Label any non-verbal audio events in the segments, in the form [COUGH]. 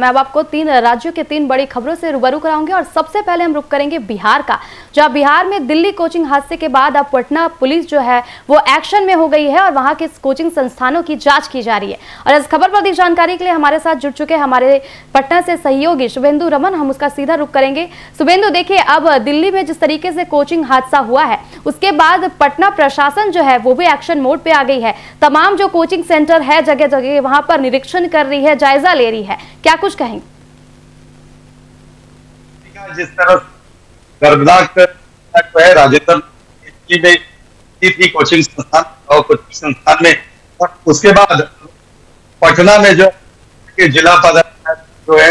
मैं अब आपको तीन राज्यों के तीन बड़ी खबरों से रूबरू कराऊँगे और सबसे पहले हम रुक करेंगे बिहार का, जहाँ बिहार में दिल्ली कोचिंग हादसे के बाद अब पटना पुलिस जो है, वो एक्शन में हो गई है और वहाँ के कोचिंग संस्थानों की जाँच की जा रही है। और इस खबर पर अधिक जानकारी के लिए हमारे साथ जुड़ चुके हमारे पटना से सहयोगी शुभेंदु रमन। हम उसका सीधा रुख करेंगे। शुभेंदु, देखिए, अब दिल्ली में जिस तरीके से कोचिंग हादसा हुआ है, उसके बाद पटना प्रशासन जो है, वो भी एक्शन मोड पे आ गई है। तमाम जो कोचिंग सेंटर है जगह जगह वहाँ पर निरीक्षण कर रही है, जायजा ले रही है। क्या कुछ कहेंगे। जिस तरह गर्भनाक राजेंद्र में कोचिंग संस्थान और कोचिंग संस्थान में, और उसके बाद पटना में जो जिला जो है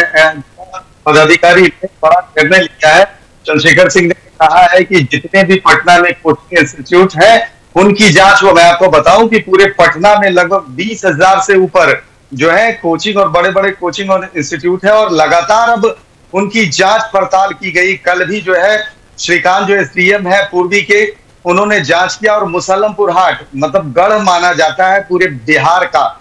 पदाधिकारी बड़ा निर्णय लिया है। चंद्रशेखर सिंह ने कहा है कि जितने भी पटना में कोचिंग इंस्टीट्यूट है, उनकी जाँच वो मैं आपको बताऊँ कि पूरे पटना में लगभग बीस हज़ार से ऊपर जो है कोचिंग और बड़े बड़े कोचिंग और इंस्टीट्यूट है और लगातार अब उनकी जाँच पड़ताल की गई। कल भी जो है श्रीकांत जो एसडीएम है पूर्वी के, उन्होंने जाँच किया और मुसलमपुर हाट मतलब गढ़ माना जाता है पूरे बिहार का,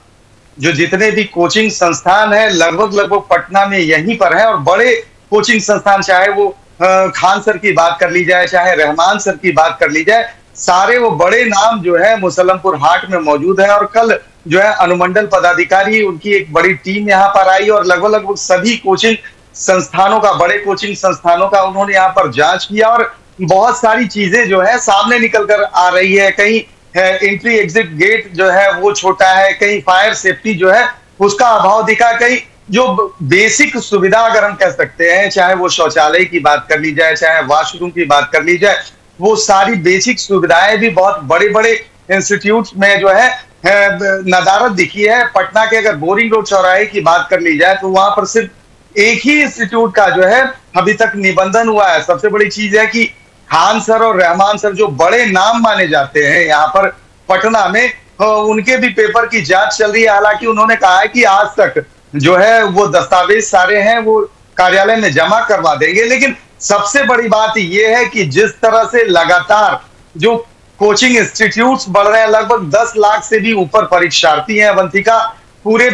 जो जितने भी कोचिंग संस्थान है लगभग लगभग पटना में यहीं पर है और बड़े कोचिंग संस्थान, चाहे वो खान सर की बात कर ली जाए, चाहे रहमान सर की बात कर ली जाए, सारे वो बड़े नाम जो है मुसलमपुर हाट में मौजूद है और कल जो है अनुमंडल पदाधिकारी उनकी एक बड़ी टीम यहाँ पर आई और लगभग लगभग सभी कोचिंग संस्थानों का बड़े कोचिंग संस्थानों का उन्होंने यहाँ पर जाँच किया और बहुत सारी चीज़ें जो है सामने निकल कर आ रही है। कहीं एंट्री एग्जिट गेट जो है वो छोटा है कहीं फायर सेफ्टी जो है उसका अभाव दिखा। कहीं जो बेसिक सुविधा अगर हम कह सकते हैं चाहे वो शौचालय की बात कर ली जाए चाहे वॉशरूम की बात कर ली जाए वो सारी बेसिक सुविधाएँ भी बहुत बड़े बड़े इंस्टीट्यूट में जो है, नदारत दिखी है। पटना के अगर बोरिंग रोड चौराहे की बात कर ली जाए तो वहाँ पर सिर्फ़ एक ही इंस्टीट्यूट का जो है, अभी तक निबंधन हुआ है। सबसे बड़ी चीज़ है कि खान सर और रहमान सर जो बड़े नाम माने जाते हैं यहाँ पर पटना में उनके भी पेपर की जाँच चल रही है। हालाँकि उन्होंने कहा है कि आज तक जो है, वो दस्तावेज़ सारे हैं, वो कार्यालय में जमा करवा देंगे। लेकिन सबसे बड़ी बात यह है कि जिस तरह से लगातार जो कोचिंग इंस्टीट्यूट बढ़ रहे हैं। लगभग 10 लाख से भी ऊपर परीक्षार्थी हैं अवंतिका। पूरे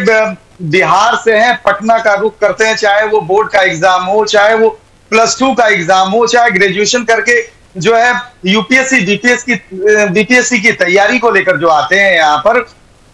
बिहार से हैं, पटना का रुख करते हैं, चाहे वो बोर्ड का एग्ज़ाम हो, चाहे वो प्लस टू का एग्ज़ाम हो, चाहे ग्रेजुएशन करके जो है यूपीएससी, बीपीएस की, बीपीएससी की तैयारी को लेकर जो आते हैं यहाँ पर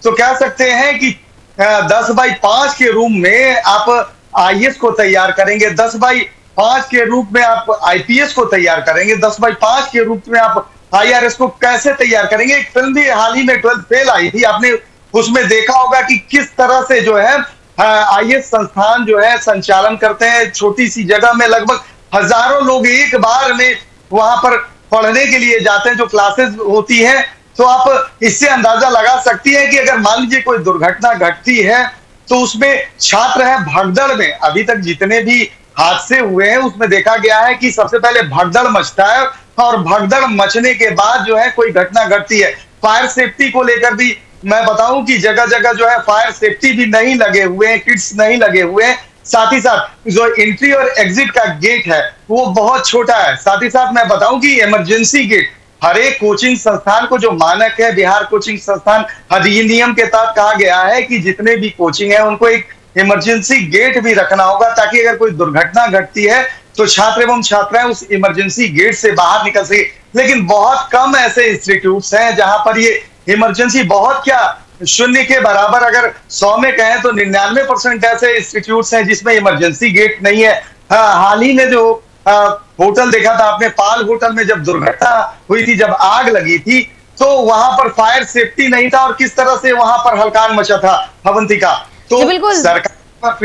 तो कह सकते हैं कि दस बाई पाँच के रूम में आप आईएएस को तैयार करेंगे, दस बाई पाँच के रूप में आप आईपीएस को तैयार करेंगे, दस बाई पाँच के रूप में आप आईआरएस को कैसे तैयार करेंगे? एक फ़िल्म भी हाल ही में ट्वेल्थ फेल आई थी। आपने उसमें देखा होगा कि किस तरह से जो है, आईएएस संस्थान जो है, संचालन करते हैं। छोटी सी जगह में लगभग हज़ारों लोग एक बार में वहाँ पर पढ़ने के लिए जाते हैं, जो क्लासेस होती है। तो आप इससे अंदाज़ा लगा सकती है कि अगर मान लीजिए कोई दुर्घटना घटती है तो उसमें छात्र है भगदड़ में। अभी तक जितने भी हादसे हुए हैं, उसमें देखा गया है कि सबसे पहले भगदड़ मचता है और भगदड़ मचने के बाद जो है कोई घटना घटती है। फायर सेफ्टी को लेकर भी मैं बताऊँ कि जगह जगह जो है फायर सेफ्टी भी नहीं लगे हुए हैं, किट्स नहीं लगे हुए हैं। साथ ही साथ, जो एंट्री और एग्जिट का गेट है, वो बहुत छोटा है। साथ ही साथ मैं बताऊँ कि इमरजेंसी गेट हर एक कोचिंग संस्थान को जो मानक है, बिहार कोचिंग संस्थान अधिनियम के तहत कहा गया है कि जितने भी कोचिंग है, उनको एक इमरजेंसी गेट भी रखना होगा ताकि अगर कोई दुर्घटना घटती है तो छात्र एवं छात्राएँ उस इमरजेंसी गेट से बाहर निकल सके। लेकिन बहुत कम ऐसे इंस्टीट्यूट हैं जहाँ पर ये इमरजेंसी बहुत क्या शून्य के बराबर अगर सौ में कहें तो निन्यानवे परसेंट ऐसे इंस्टीट्यूट हैं जिसमें इमरजेंसी गेट नहीं है। हाँ, हाल ही में जो होटल देखा था आपने पाल होटल में जब दुर्घटना हुई थी जब आग लगी थी तो वहाँ पर फायर सेफ्टी नहीं था और किस तरह से वहाँ पर हलकान मचा था अवंतिका तो बिल्कुल। सरकार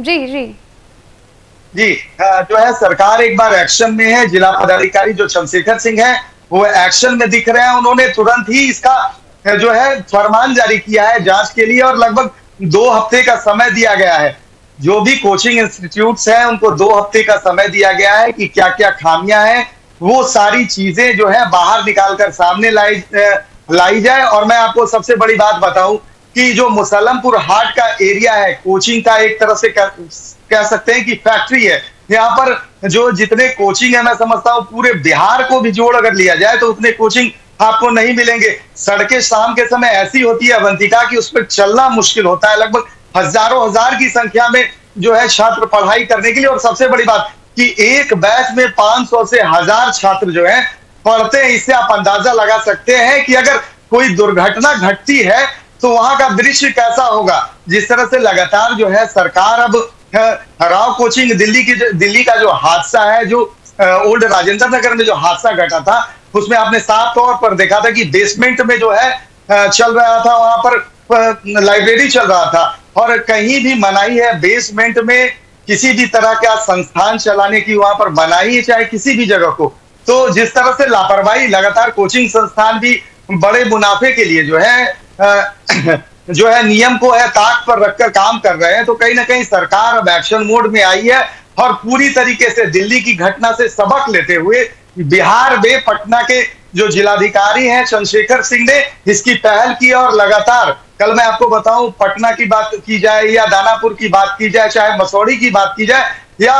जी जी। जी जो है, सरकार एक बार एक्शन में है, जिला पदाधिकारी जो चंद्रशेखर सिंह है, वो एक्शन में दिख रहे हैं। उन्होंने तुरंत ही इसका जो है, फरमान जारी किया है जाँच के लिए और लगभग दो हफ़्ते का समय दिया गया है। जो भी कोचिंग इंस्टीट्यूट्स हैं, उनको दो हफ़्ते का समय दिया गया है कि क्या क्या खामियाँ हैं, वो सारी चीज़ें जो है, बाहर निकालकर सामने लाई लाई जाए। और मैं आपको सबसे बड़ी बात बताऊँ कि जो मुसलमपुर हाट का एरिया है कोचिंग का एक तरह से कह, सकते हैं कि फैक्ट्री है। यहाँ पर जो जितने कोचिंग है मैं समझता हूँ पूरे बिहार को भी जोड़ अगर लिया जाए तो उतने कोचिंग आपको नहीं मिलेंगे। सड़कें शाम के समय ऐसी होती है अवंतिका की उस पर चलना मुश्किल होता है। लगभग हज़ारों हज़ार की संख्या में जो है छात्र पढ़ाई करने के लिए और सबसे बड़ी बात कि एक बैच में 500 से हज़ार छात्र जो है पढ़ते हैं। इससे आप अंदाज़ा लगा सकते हैं कि अगर कोई दुर्घटना घटती है तो वहाँ का दृश्य कैसा होगा? जिस तरह से लगातार जो है सरकार अब राव कोचिंग दिल्ली की दिल्ली का जो हादसा है, जो ओल्ड राजेंद्र नगर में जो हादसा घटा था, उसमें आपने साफ़ तौर पर देखा था कि बेसमेंट में जो है चल रहा था, वहाँ पर लाइब्रेरी चल रहा था। और कहीं भी मनाही है बेसमेंट में किसी भी तरह का संस्थान चलाने की वहाँ पर मनाही है, चाहे किसी भी जगह को। तो जिस तरह से लापरवाही, लगातार कोचिंग संस्थान भी बड़े मुनाफे के लिए जो है [CLEARS THROAT] जो है नियम को है ताक पर रखकर काम कर रहे हैं तो कहीं ना कहीं सरकार अब एक्शन मोड में आई है और पूरी तरीके से दिल्ली की घटना से सबक लेते हुए बिहार में पटना के जो जिलाधिकारी हैं, चंद्रशेखर सिंह ने इसकी पहल की और लगातार, कल मैं आपको बताऊँ, पटना की बात की जाए या दानापुर की बात की जाए, चाहे मसौड़ी की बात की जाए या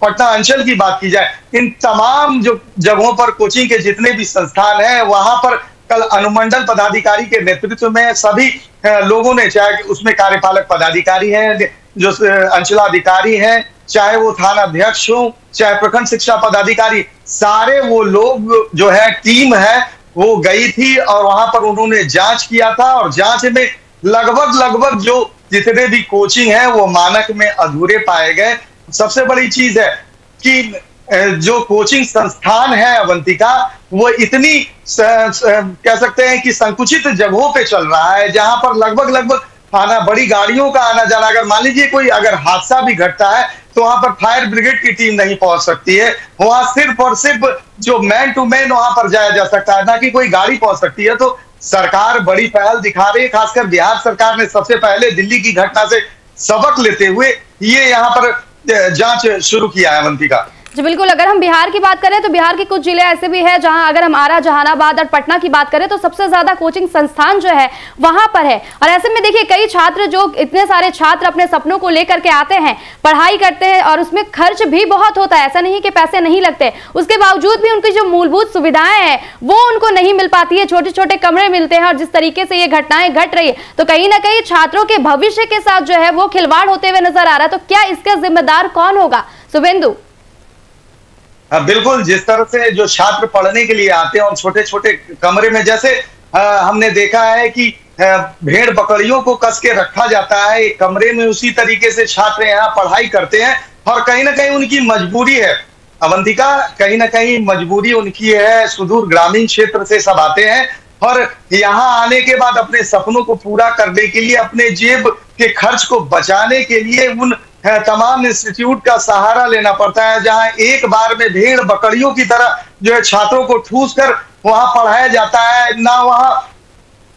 पटना अंचल की बात की जाए, इन तमाम जो जगहों पर कोचिंग के जितने भी संस्थान हैं, वहाँ पर कल अनुमंडल पदाधिकारी के नेतृत्व में सभी लोगों ने, चाहे उसमें कार्यपालक पदाधिकारी हैं, जो अंचलाधिकारी हैं, चाहे वो थाना अध्यक्ष हो, चाहे प्रखंड शिक्षा पदाधिकारी, सारे वो लोग जो है, टीम है, वो गई थी और वहाँ पर उन्होंने जाँच किया था और जाँच में लगभग लगभग जो जितने भी कोचिंग है, वो मानक में अधूरे पाए गए। सबसे बड़ी चीज़ है कि जो कोचिंग संस्थान है अवंतिका, वो इतनी कह सकते हैं कि संकुचित जगहों पे चल रहा है, जहाँ पर लगभग लगभग आना, बड़ी गाड़ियों का आना जाना, अगर मान लीजिए कोई अगर हादसा भी घटता है तो वहाँ पर फायर ब्रिगेड की टीम नहीं पहुँच सकती है। वहाँ सिर्फ़ और सिर्फ़ जो मैन टू मैन वहाँ पर जाया जा सकता है, ना कि कोई गाड़ी पहुँच सकती है। तो सरकार बड़ी पहल दिखा रही है, खासकर बिहार सरकार ने सबसे पहले दिल्ली की घटना से सबक लेते हुए ये यहाँ पर जाँच शुरू किया है मंत्री का जी बिल्कुल अगर हम बिहार की बात करें तो बिहार के कुछ ज़िले ऐसे भी हैं जहाँ अगर हम आरा जहानाबाद और पटना की बात करें तो सबसे ज़्यादा कोचिंग संस्थान जो है वहाँ पर है। और ऐसे में देखिए कई छात्र जो इतने सारे छात्र अपने सपनों को लेकर के आते हैं पढ़ाई करते हैं और उसमें खर्च भी बहुत होता है। ऐसा नहीं कि पैसे नहीं लगते उसके बावजूद भी उनकी जो मूलभूत सुविधाएँ हैं वो उनको नहीं मिल पाती है। छोटे छोटे कमरे मिलते हैं और जिस तरीके से ये घटनाएँ घट रही है तो कहीं ना कहीं छात्रों के भविष्य के साथ जो है वो खिलवाड़ होते हुए नज़र आ रहा है। तो क्या इसका जिम्मेदार कौन होगा? हाँ, बिल्कुल, जिस तरह से जो छात्र पढ़ने के लिए आते हैं और छोटे छोटे कमरे में, जैसे हमने देखा है कि भेड़ बकरियों को कस के रखा जाता है, एक कमरे में उसी तरीके से छात्र यहाँ पढ़ाई करते हैं और कहीं ना कहीं उनकी मजबूरी है। अवंतिका, कहीं ना कहीं मजबूरी उनकी है, सुदूर ग्रामीण क्षेत्र से सब आते हैं और यहाँ आने के बाद अपने सपनों को पूरा करने के लिए, अपने जेब के खर्च को बचाने के लिए उन तमाम इंस्टीट्यूट का सहारा लेना पड़ता है, जहाँ एक बार में भेड़ बकरियों की तरह जो है छात्रों को ठूस कर वहाँ पढ़ाया जाता है, ना वहाँ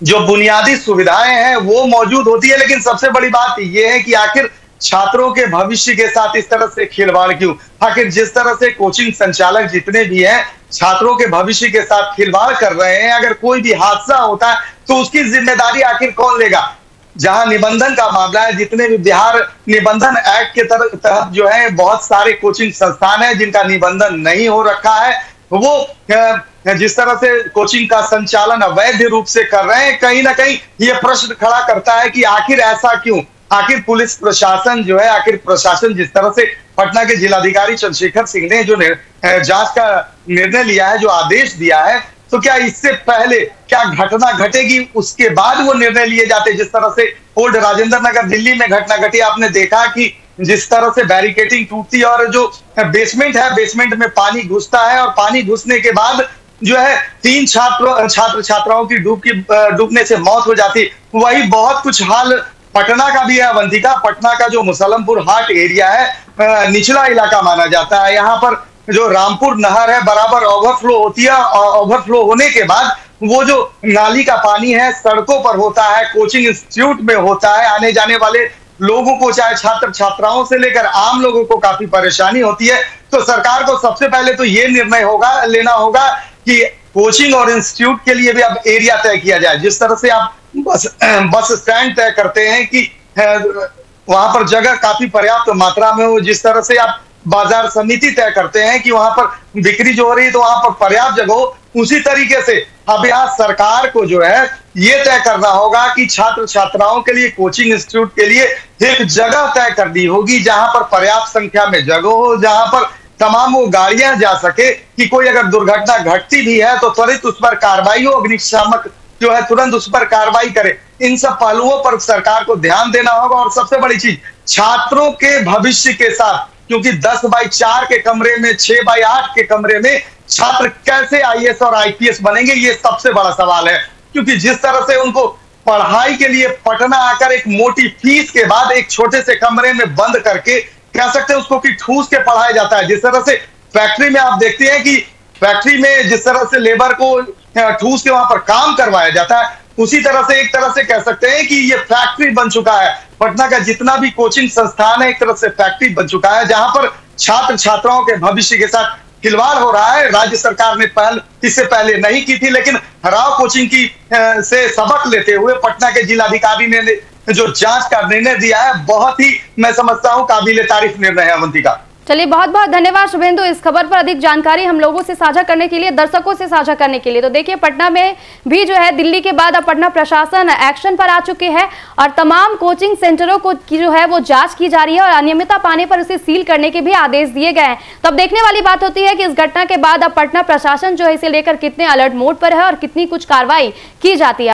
जो बुनियादी सुविधाएँ हैं वो मौजूद होती है, लेकिन सबसे बड़ी बात यह है कि आखिर छात्रों के भविष्य के साथ इस तरह से खिलवाड़ क्यों? आखिर जिस तरह से कोचिंग संचालक जितने भी हैं, छात्रों के भविष्य के साथ खिलवाड़ कर रहे हैं, अगर कोई भी हादसा होता है तो उसकी ज़िम्मेदारी आखिर कौन लेगा? जहाँ निबंधन का मामला है, जितने भी बिहार निबंधन एक्ट के तहत जो है, बहुत सारे कोचिंग संस्थान है जिनका निबंधन नहीं हो रखा है। वो जिस तरह से कोचिंग का संचालन अवैध रूप से कर रहे हैं, कहीं ना कहीं ये प्रश्न खड़ा करता है कि आखिर ऐसा क्यों? आखिर पुलिस प्रशासन जो है, आखिर प्रशासन जिस तरह से पटना के जिलाधिकारी चंद्रशेखर सिंह ने जो जाँच का निर्णय लिया है, जो आदेश दिया है तो क्या इससे पहले क्या घटना घटेगी? उसके बाद वो निर्णय लिए जाते जिस तरह से ओल्ड राजेंद्र नगर दिल्ली में घटना घटी। आपने देखा कि जिस तरह से बैरिकेटिंग टूटती और जो बेसमेंट है बेसमेंट में पानी घुसता है और पानी घुसने के बाद जो है तीन छात्र छात्र छात्राओं की डूब की डूबने से मौत हो जाती। वही बहुत कुछ हाल पटना का भी है, अवंतिका। पटना का जो मुसलमपुर हाट एरिया है निचला इलाका माना जाता है। यहाँ पर जो रामपुर नहर है, बराबर ओवरफ्लो होती है ओवरफ्लो होने के बाद वो जो नाली का पानी है, सड़कों पर होता है कोचिंग इंस्टीट्यूट में होता है, आने जाने वाले लोगों को, चाहे छात्र छात्राओं से लेकर आम लोगों को काफ़ी परेशानी होती है। तो सरकार को सबसे पहले तो ये निर्णय होगा, लेना होगा कि कोचिंग और इंस्टीट्यूट के लिए भी अब एरिया तय किया जाए। जिस तरह से आप बस [CLEARS THROAT] बस स्टैंड तय करते हैं कि वहाँ पर जगह काफ़ी पर्याप्त मात्रा में हो, जिस तरह से आप बाज़ार समिति तय करते हैं कि वहाँ पर बिक्री जो हो रही है तो वहाँ पर पर्याप्त जगह हो, उसी तरीके से। अब यहाँ सरकार को जो है, ये तय करना होगा कि छात्र छात्राओं के लिए, कोचिंग इंस्टीट्यूट के लिए एक जगह तय करनी होगी जहाँ पर पर्याप्त संख्या में जगह हो, जहाँ पर तमाम वो गाड़ियाँ जा सके कि कोई अगर दुर्घटना घटती भी है तो त्वरित उस पर कार्रवाई हो, अग्निशामक जो है तुरंत उस पर कार्रवाई करे। इन सब पहलुओं पर सरकार को ध्यान देना होगा और सबसे बड़ी चीज़, छात्रों के भविष्य के साथ क्योंकि 10 बाई चार के कमरे में 6 बाई आठ के कमरे में छात्र कैसे आईएएस और आईपीएस बनेंगे, ये सबसे बड़ा सवाल है। क्योंकि जिस तरह से उनको पढ़ाई के लिए पटना आकर एक मोटी फ़ीस के बाद एक छोटे से कमरे में बंद करके कह सकते हैं उसको कि ठूस के पढ़ाया जाता है। जिस तरह से फैक्ट्री में आप देखते हैं कि फैक्ट्री में जिस तरह से लेबर को ठूस के वहाँ पर काम करवाया जाता है, उसी तरह से एक तरह से कह सकते हैं कि ये फैक्ट्री बन चुका है। पटना का जितना भी कोचिंग संस्थान है, एक तरफ़ से फैक्ट्री बन चुका है, जहाँ पर छात्र छात्राओं के भविष्य के साथ खिलवाड़ हो रहा है। राज्य सरकार ने पहल इससे पहले नहीं की थी, लेकिन हराव कोचिंग की से सबक लेते हुए पटना के जिलाधिकारी ने जो जाँच का निर्णय दिया है, बहुत ही मैं समझता हूँ काबिल तारीफ़ निर्णय है, अवंतिका। चलिए बहुत बहुत धन्यवाद शुभेंदु इस खबर पर अधिक जानकारी हम लोगों से साझा करने के लिए, दर्शकों से साझा करने के लिए। तो देखिए, पटना में भी जो है, दिल्ली के बाद अब पटना प्रशासन एक्शन पर आ चुके हैं और तमाम कोचिंग सेंटरों को की जो है, वो जाँच की जा रही है और अनियमितता पाने पर उसे सील करने के भी आदेश दिए गए हैं। तो अब देखने वाली बात होती है कि इस घटना के बाद अब पटना प्रशासन जो है, इसे लेकर कितने अलर्ट मोड पर है और कितनी कुछ कार्रवाई की जाती है।